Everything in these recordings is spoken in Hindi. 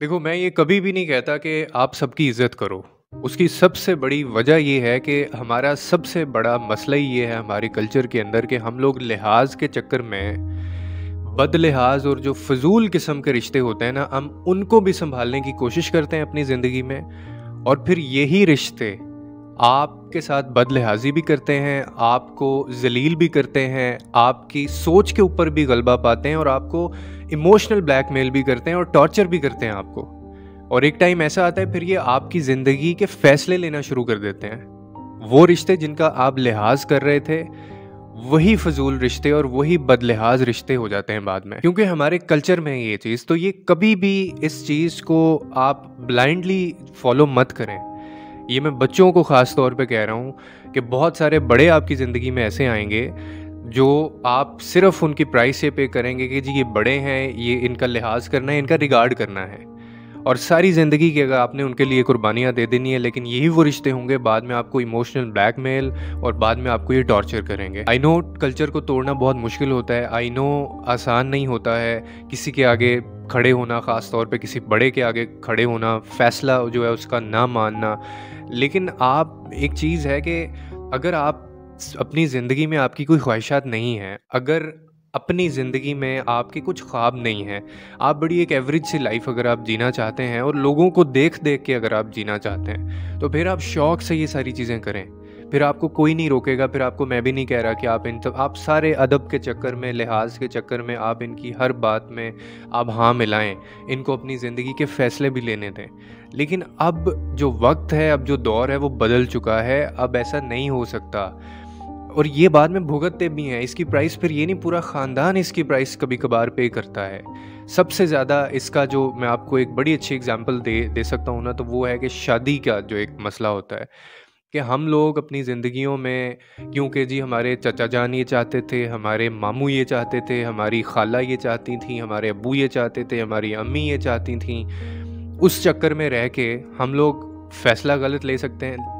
देखो, मैं ये कभी भी नहीं कहता कि आप सबकी इज़्ज़त करो। उसकी सबसे बड़ी वजह ये है कि हमारा सबसे बड़ा मसला ही ये है हमारे कल्चर के अंदर कि हम लोग लिहाज़ के चक्कर में बद-लिहाज़ और जो फजूल किस्म के रिश्ते होते हैं ना, हम उनको भी संभालने की कोशिश करते हैं अपनी ज़िंदगी में और फिर यही रिश्ते आपके साथ बद-लिहाज़ी भी करते हैं, आपको ज़लील भी करते हैं, आपकी सोच के ऊपर भी गलबा पाते हैं और आपको इमोशनल ब्लैकमेल भी करते हैं और टॉर्चर भी करते हैं आपको। और एक टाइम ऐसा आता है, फिर ये आपकी ज़िंदगी के फ़ैसले लेना शुरू कर देते हैं। वो रिश्ते जिनका आप लिहाज कर रहे थे, वही फजूल रिश्ते और वही बदलिहाज रिश्ते हो जाते हैं बाद में। क्योंकि हमारे कल्चर में है ये चीज़ तो ये कभी भी इस चीज़ को आप ब्लाइंडली फॉलो मत करें। ये मैं बच्चों को ख़ास तौर पे कह रहा हूँ कि बहुत सारे बड़े आपकी ज़िंदगी में ऐसे आएँगे जो आप सिर्फ़ उनकी प्राइस से पे करेंगे कि जी ये बड़े हैं, ये इनका लिहाज करना है, इनका रिगार्ड करना है। और सारी ज़िंदगी की अगर आपने उनके लिए कुर्बानियाँ दे देनी है, लेकिन यही वो रिश्ते होंगे, बाद में आपको इमोशनल ब्लैकमेल और बाद में आपको ये टॉर्चर करेंगे। आई नो कल्चर को तोड़ना बहुत मुश्किल होता है। आई नो आसान नहीं होता है किसी के आगे खड़े होना ख़ास तौर पे किसी बड़े के आगे खड़े होना, फ़ैसला जो है उसका ना मानना। लेकिन आप, एक चीज़ है कि अगर आप अपनी ज़िंदगी में आपकी कोई ख्वाहिशात नहीं हैं, अगर अपनी ज़िंदगी में आपके कुछ ख्वाब नहीं हैं, आप बड़ी एक एवरेज सी लाइफ अगर आप जीना चाहते हैं और लोगों को देख देख के अगर आप जीना चाहते हैं तो फिर आप शौक़ से ये सारी चीज़ें करें। फिर आपको कोई नहीं रोकेगा, फिर आपको मैं भी नहीं कह रहा कि आप इन तो आप सारे अदब के चक्कर में, लिहाज के चक्कर में आप इनकी हर बात में आप हाँ मिलाएँ, इनको अपनी ज़िंदगी के फ़ैसले भी लेने दें। लेकिन अब जो वक्त है, अब जो दौर है, वो बदल चुका है, अब ऐसा नहीं हो सकता। और ये बाद में भुगतते भी हैं। इसकी प्राइस फिर ये नहीं, पूरा ख़ानदान इसकी प्राइस कभी कभार पे करता है। सबसे ज़्यादा इसका जो मैं आपको एक बड़ी अच्छी एग्जांपल दे दे सकता हूँ ना तो वो है कि शादी का जो एक मसला होता है कि हम लोग अपनी ज़िंदगियों में, क्योंकि जी हमारे चचा जान ये चाहते थे, हमारे मामू ये चाहते थे, हमारी खाला ये चाहती थी, हमारे अबू ये चाहते थे, हमारी अम्मी ये चाहती थी, उस चक्कर में रह के हम लोग फ़ैसला गलत ले सकते हैं।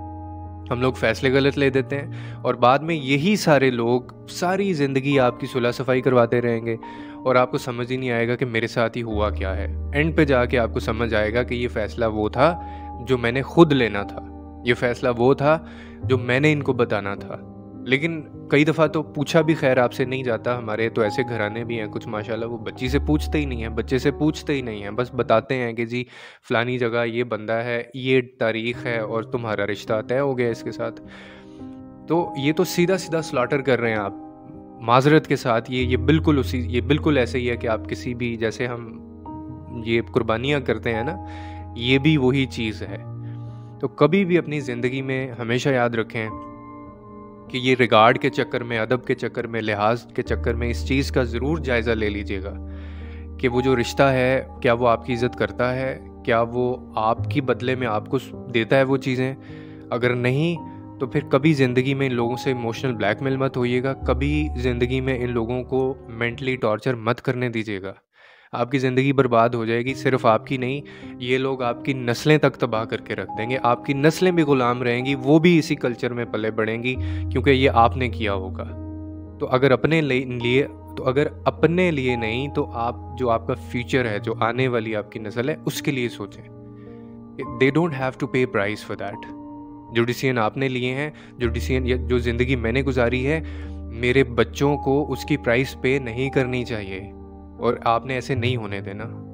हम लोग फैसले गलत ले देते हैं और बाद में यही सारे लोग सारी ज़िंदगी आपकी सुलह सफ़ाई करवाते रहेंगे और आपको समझ ही नहीं आएगा कि मेरे साथ ही हुआ क्या है। एंड पे जाके आपको समझ आएगा कि ये फ़ैसला वो था जो मैंने खुद लेना था। ये फ़ैसला वो था जो मैंने इनको बताना था। लेकिन कई दफ़ा तो पूछा भी खैर आपसे नहीं जाता हमारे तो ऐसे घराने भी हैं कुछ, माशाल्लाह, वो बच्ची से पूछते ही नहीं हैं, बच्चे से पूछते ही नहीं हैं, बस बताते हैं कि जी, फ़लानी जगह ये बंदा है, ये तारीख़ है और तुम्हारा रिश्ता तय हो गया इसके साथ। तो ये तो सीधा सीधा स्लाटर कर रहे हैं आप, माजरत के साथ, ये ये बिल्कुल उसी, ये बिल्कुल ऐसे ही है कि आप किसी भी, जैसे हम ये कुर्बानियाँ करते हैं ना, ये भी वही चीज़ है। तो कभी भी अपनी ज़िंदगी में हमेशा याद रखें कि ये रिगार्ड के चक्कर में, अदब के चक्कर में, लिहाज के चक्कर में इस चीज़ का ज़रूर जायज़ा ले लीजिएगा कि वो जो रिश्ता है, क्या वो आपकी इज़्ज़त करता है? क्या वो आपकी बदले में आपको देता है वो चीज़ें? अगर नहीं तो फिर कभी ज़िंदगी में इन लोगों से इमोशनल ब्लैकमेल मत होइएगा, कभी ज़िंदगी में इन लोगों को मेंटली टॉर्चर मत करने दीजिएगा। आपकी ज़िंदगी बर्बाद हो जाएगी, सिर्फ़ आपकी नहीं, ये लोग आपकी नस्लें तक तबाह करके रख देंगे। आपकी नस्लें भी ग़ुलाम रहेंगी, वो भी इसी कल्चर में पले बढ़ेंगी, क्योंकि ये आपने किया होगा। तो अगर अपने लिए तो अगर अपने लिए नहीं तो आप, जो आपका फ्यूचर है, जो आने वाली आपकी नस्ल है, उसके लिए सोचें। They don't have to pay price for that जो डिसीज़न आपने लिए हैं, जो डिसीज़न जो ज़िंदगी मैंने गुजारी है, मेरे बच्चों को उसकी प्राइस पे नहीं करनी चाहिए। और आपने ऐसे नहीं होने देना।